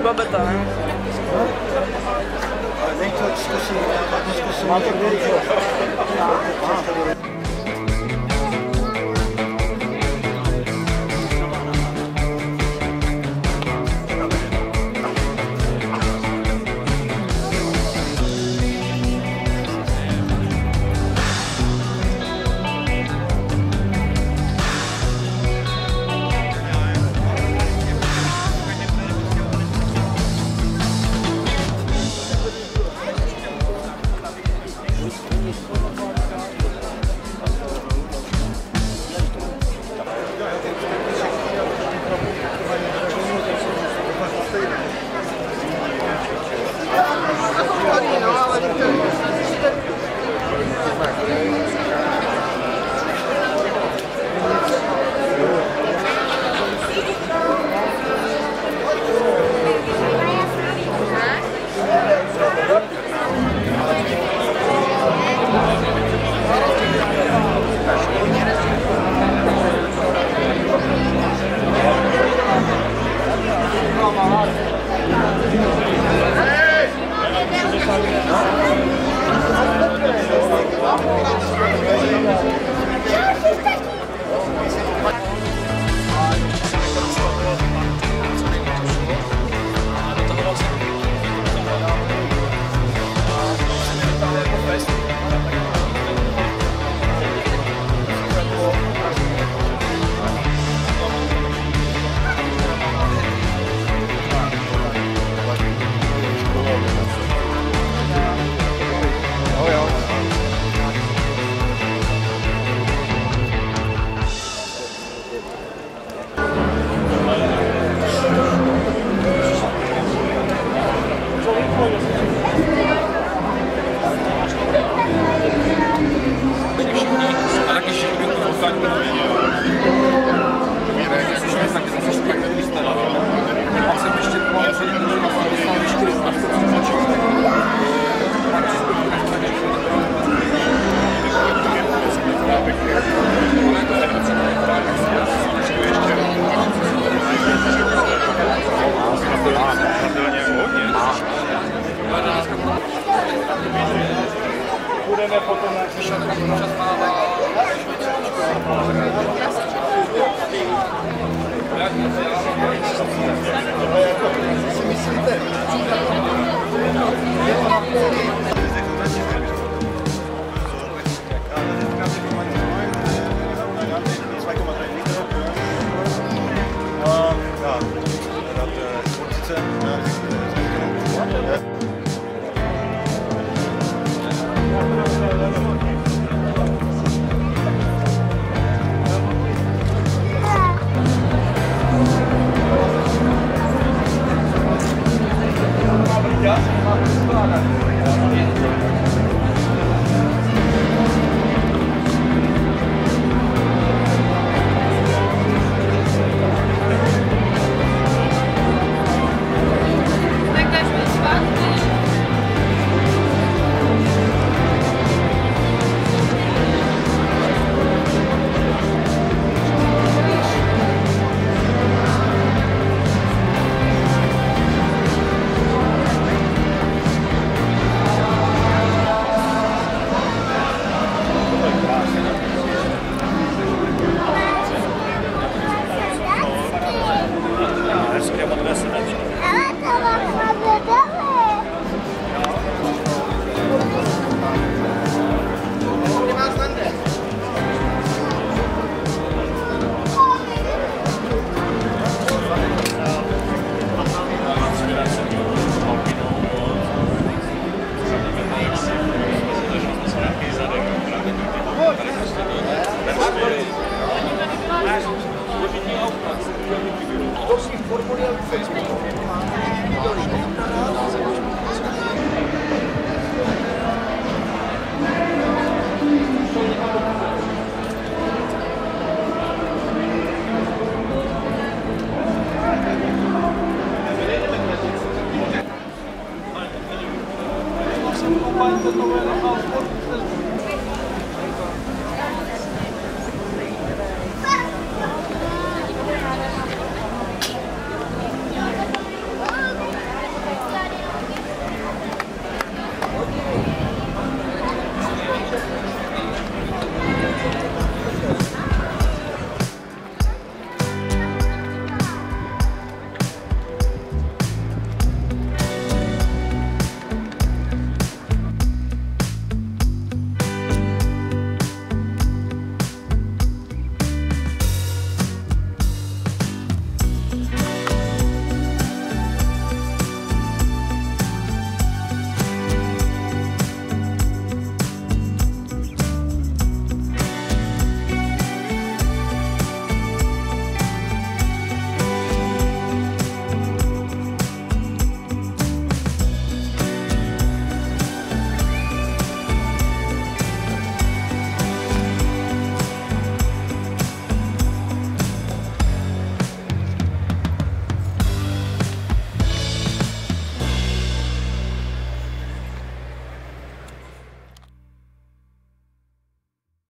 jde pomalej jak babeta, ne?